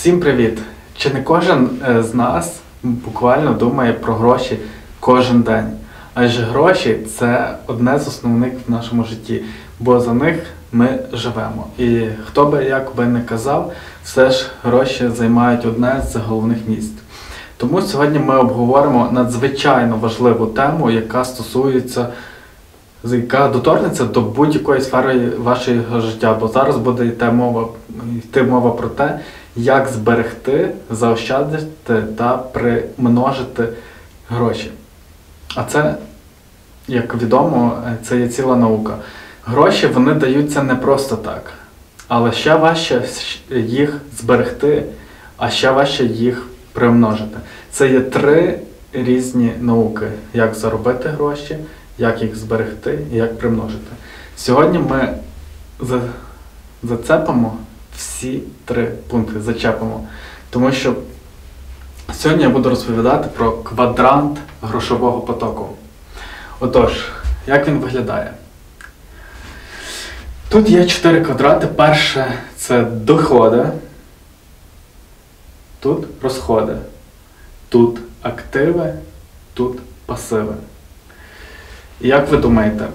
Всім привіт! Чи не кожен е, з нас буквально думає про гроші кожен день? Адже гроші це одне з основних в нашому житті, бо за них ми живемо. І хто би як би не казав, все ж гроші займають одне з головних місць. Тому сьогодні ми обговоримо надзвичайно важливу тему, яка стосується яка доторкнеться до будь-якої сфери вашого життя, бо зараз буде йти мова, йти мова про те, як зберегти, заощадити та примножити гроші. А це, як відомо, це є ціла наука. Гроші вони даються не просто так, але ще важче їх зберегти, а ще важче їх примножити. Це є три різні науки: як заробити гроші, як їх зберегти і як примножити. Сьогодні ми зацепимо всі три пункти, зачепимо. Тому що сьогодні я буду розповідати про квадрант грошового потоку. Отож, як він виглядає? Тут є чотири квадрати. Перше це доходи, тут розходи, тут активи, тут пасиви. І як ви думаєте,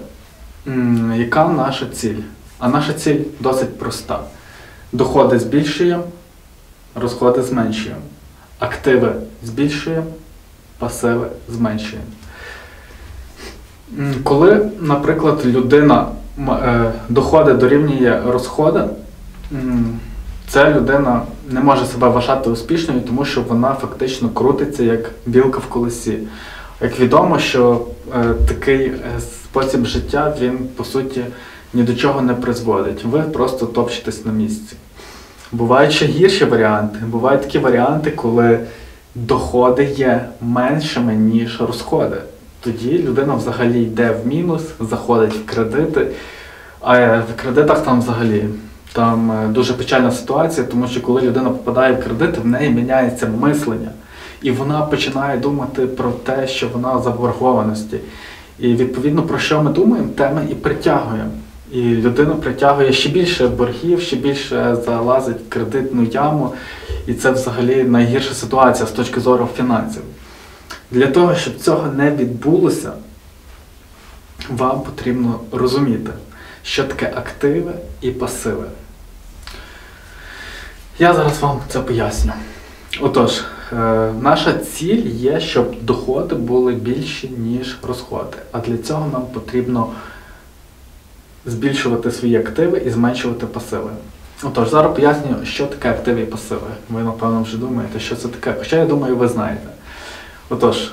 яка наша ціль? А наша ціль досить проста. Доходи збільшуємо, розходи зменшуємо. Активи збільшуємо, пасиви зменшуємо. Коли, наприклад, людина е, доходи дорівнює розходи, ця людина не може себе вважати успішною, тому що вона фактично крутиться як білка в колесі. Як відомо, що е, такий е, спосіб життя, він по суті ні до чого не призводить. Ви просто топчетесь на місці. Бувають ще гірші варіанти. Бувають такі варіанти, коли доходи є меншими, ніж розходи. Тоді людина взагалі йде в мінус, заходить в кредити. А в кредитах там взагалі там е, дуже печальна ситуація, тому що коли людина попадає в кредити, в неї міняється мислення. І вона починає думати про те, що вона заборгованості. І відповідно про що ми думаємо, те ми і притягуємо. І людина притягує ще більше боргів, ще більше залазить в кредитну яму. І це взагалі найгірша ситуація з точки зору фінансів. Для того, щоб цього не відбулося, вам потрібно розуміти, що таке активи і пасиви. Я зараз вам це поясню. Отож, е, наша ціль є, щоб доходи були більші, ніж розходи. А для цього нам потрібно збільшувати свої активи і зменшувати пасиви. Отож, зараз поясню, що таке активи і пасиви. Ви, напевно, вже думаєте, що це таке. Хоча, я думаю, ви знаєте. Отож,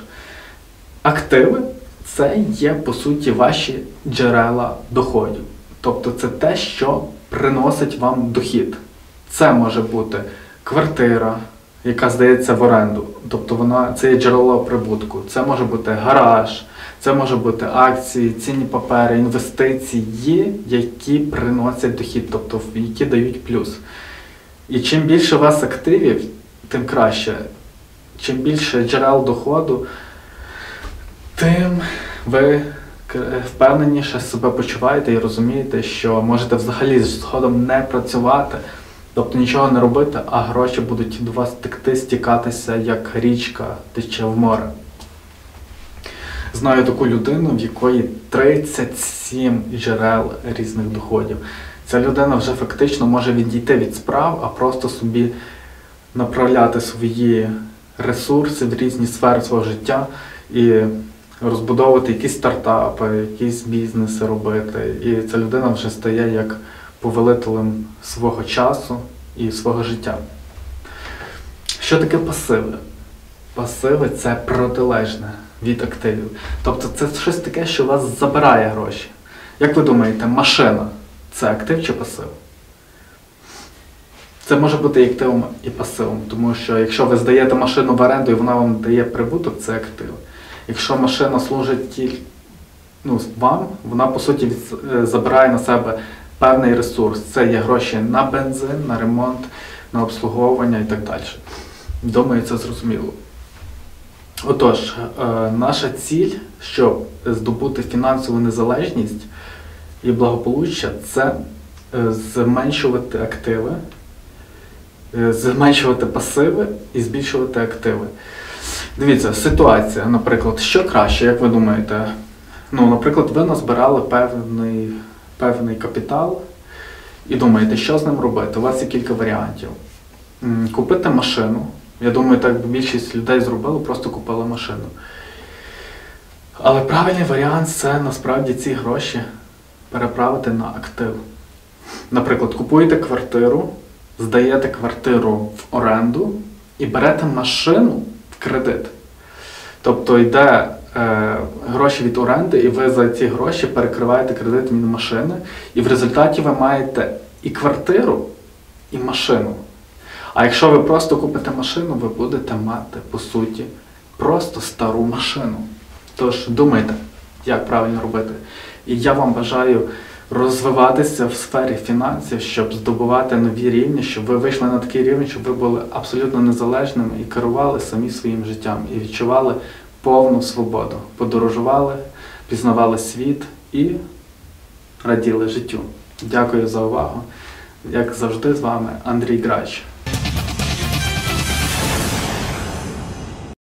активи це є, по суті, ваші джерела доходів. Тобто це те, що приносить вам дохід. Це може бути квартира, яка здається в оренду. Тобто вона це є джерело прибутку. Це може бути гараж, це може бути акції, цінні папери, інвестиції, які приносять дохід, тобто які дають плюс. І чим більше у вас активів, тим краще. Чим більше джерел доходу, тим ви впевненіше себе почуваєте і розумієте, що можете взагалі з сходом не працювати, тобто нічого не робити, а гроші будуть до вас текти, стікатися, як річка тече в море. Знаю таку людину, в якої 37 джерел різних доходів. Ця людина вже фактично може відійти від справ, а просто собі направляти свої ресурси в різні сфери свого життя і розбудовувати якісь стартапи, якісь бізнеси робити. І ця людина вже стає як повелителем свого часу і свого життя. Що таке пасиви? Пасиви це протилежне від активів. Тобто це щось таке, що у вас забирає гроші. Як ви думаєте, машина це актив чи пасив? Це може бути і активом і пасивом, тому що якщо ви здаєте машину в оренду і вона вам дає прибуток, це актив. Якщо машина служить тільки ну, вам, вона по суті від, е, забирає на себе певний ресурс. Це є гроші на бензин, на ремонт, на обслуговування і так далі. Думаю, це зрозуміло. Отож, е, наша ціль, щоб здобути фінансову незалежність і благополуччя, це е, зменшувати активи е, зменшувати пасиви і збільшувати активи. Дивіться, ситуація, наприклад, що краще, як ви думаєте? Ну, наприклад, ви назбирали певний, певний капітал і думаєте, що з ним робити? У вас є кілька варіантів. Купити машину. Я думаю, так би більшість людей зробили, просто купили машину. Але правильний варіант це насправді ці гроші переправити на актив. Наприклад, купуєте квартиру, здаєте квартиру в оренду і берете машину в кредит. Тобто йде гроші від оренди, і ви за ці гроші перекриваєте кредит від машини, і в результаті ви маєте і квартиру, і машину. А якщо ви просто купите машину, ви будете мати, по суті, просто стару машину. Тож думайте, як правильно робити. І я вам бажаю розвиватися в сфері фінансів, щоб здобувати нові рівні, щоб ви вийшли на такий рівень, щоб ви були абсолютно незалежними і керували самі своїм життям, і відчували повну свободу. Подорожували, пізнавали світ і раділи життю. Дякую за увагу. Як завжди, з вами Андрій Грач.